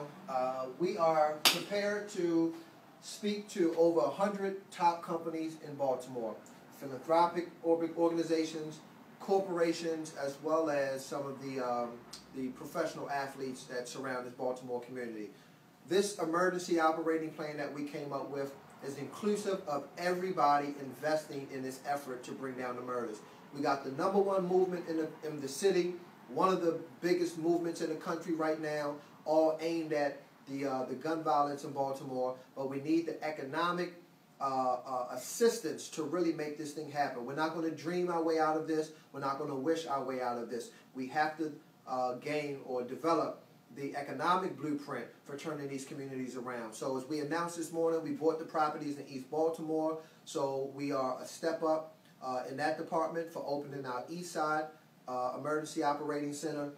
now, uh, we are prepared to speak to over 100 top companies in Baltimore, philanthropic organizations, corporations, as well as some of the, um, the professional athletes that surround this Baltimore community. This emergency operating plan that we came up with is inclusive of everybody investing in this effort to bring down the murders. We got the number one movement in the, in the city, one of the biggest movements in the country right now, all aimed at the, uh, the gun violence in Baltimore, but we need the economic uh, uh, assistance to really make this thing happen. We're not going to dream our way out of this. We're not going to wish our way out of this. We have to uh, gain or develop the economic blueprint for turning these communities around. So as we announced this morning, we bought the properties in East Baltimore. So we are a step up uh, in that department for opening our East Side uh, Emergency Operating Center.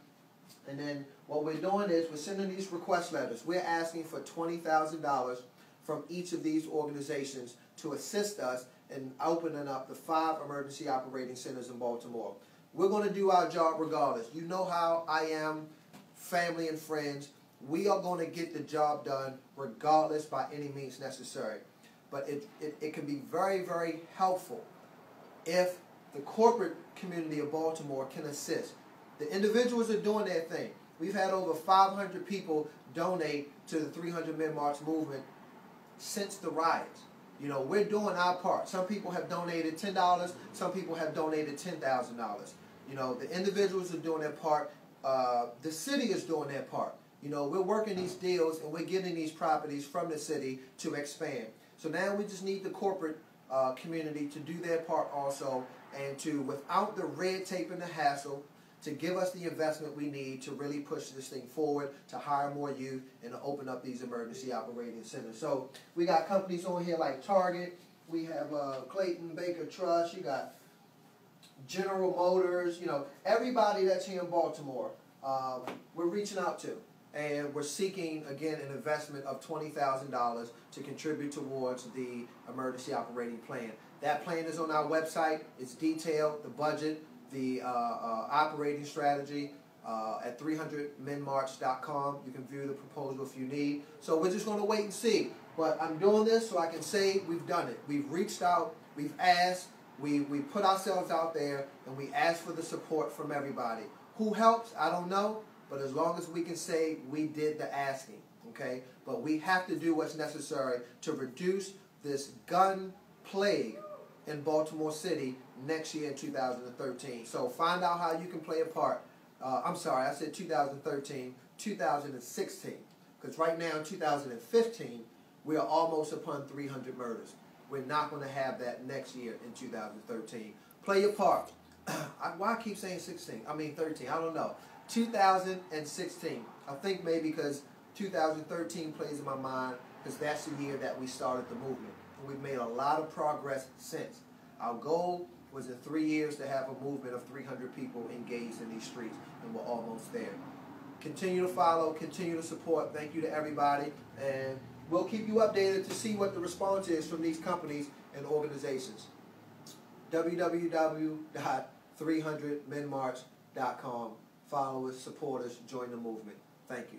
And then what we're doing is we're sending these request letters. We're asking for $20,000 from each of these organizations to assist us in opening up the five emergency operating centers in Baltimore. We're going to do our job regardless. You know how I am, family and friends. We are going to get the job done regardless by any means necessary. But it, it, it can be very, very helpful if the corporate community of Baltimore can assist. The individuals are doing their thing. We've had over 500 people donate to the 300 Men March movement since the riots. You know, we're doing our part. Some people have donated $10, some people have donated $10,000. You know, the individuals are doing their part. Uh, the city is doing their part. You know, we're working these deals and we're getting these properties from the city to expand. So now we just need the corporate uh, community to do their part also and to, without the red tape and the hassle, to give us the investment we need to really push this thing forward, to hire more youth, and to open up these emergency operating centers. So we got companies on here like Target, we have uh, Clayton Baker Trust, you got General Motors, you know, everybody that's here in Baltimore, um, we're reaching out to and we're seeking again an investment of $20,000 to contribute towards the emergency operating plan. That plan is on our website. It's detailed, the budget, the uh, uh, operating strategy uh, at 300menmarch.com. You can view the proposal if you need. So we're just going to wait and see. But I'm doing this so I can say we've done it. We've reached out, we've asked, we, we put ourselves out there, and we ask for the support from everybody. Who helps? I don't know. But as long as we can say we did the asking, okay? But we have to do what's necessary to reduce this gun plague in Baltimore City next year in 2013. So find out how you can play a part. Uh, I'm sorry, I said 2013, 2016. Because right now in 2015, we are almost upon 300 murders. We're not going to have that next year in 2013. Play your part. Why I keep saying 16? I mean 13. I don't know. 2016. I think maybe because 2013 plays in my mind because that's the year that we started the movement. And we've made a lot of progress since. Our goal was in three years to have a movement of 300 people engaged in these streets, and we're almost there. Continue to follow, continue to support. Thank you to everybody, and we'll keep you updated to see what the response is from these companies and organizations. www.300menmarch.com followers, supporters, join the movement. Thank you.